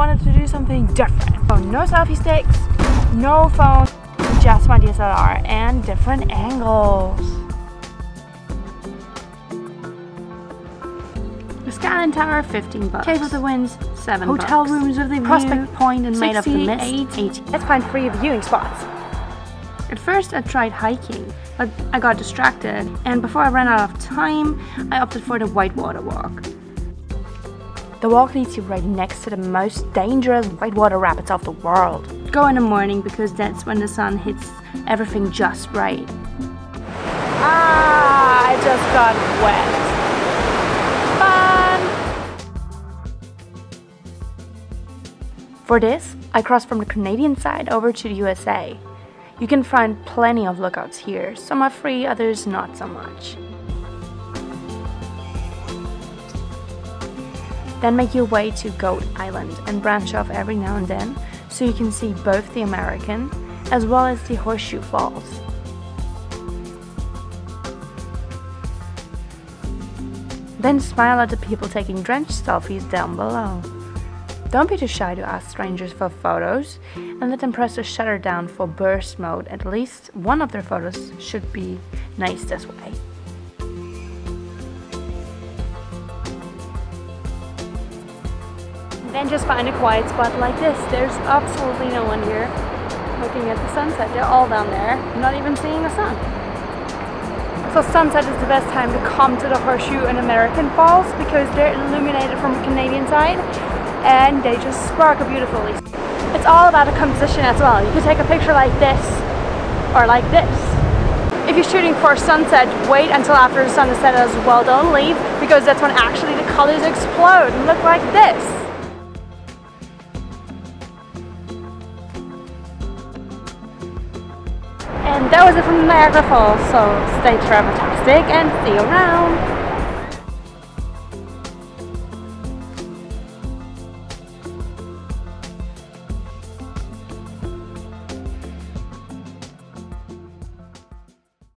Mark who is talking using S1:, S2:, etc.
S1: wanted to do something different. So no selfie sticks, no phone, just my DSLR and different angles.
S2: The Skyline Tower, 15 bucks.
S1: Cave of the Winds,
S2: 7
S1: Hotel
S2: bucks.
S1: rooms with the
S2: Prospect
S1: view,
S2: Point and Maid of the Mist,
S1: 68.
S2: 80.
S1: Let's find free viewing spots.
S2: At first I tried hiking, but I got distracted and before I ran out of time, I opted for the Whitewater Walk.
S1: The walk leads you right next to the most dangerous whitewater rapids of the world.
S2: Go in the morning because that's when the sun hits everything just right.
S1: Ah, I just got wet. Fun! For this, I crossed from the Canadian side over to the USA. You can find plenty of lookouts here. Some are free, others not so much. Then make your way to Goat Island and branch off every now and then so you can see both the American as well as the Horseshoe Falls. Then smile at the people taking drenched selfies down below. Don't be too shy to ask strangers for photos and let them press the shutter down for burst mode. At least one of their photos should be nice this way. Then just find a quiet spot like this. There's absolutely no one here looking at the sunset. They're all down there, I'm not even seeing the sun. So sunset is the best time to come to the Horseshoe and American Falls because they're illuminated from the Canadian side and they just sparkle beautifully. It's all about a composition as well. You can take a picture like this or like this. If you're shooting for sunset, wait until after the sun is set as well. Don't leave because that's when actually the colors explode and look like this. And that was it from Niagara Falls, so stay travel-tastic and see you around!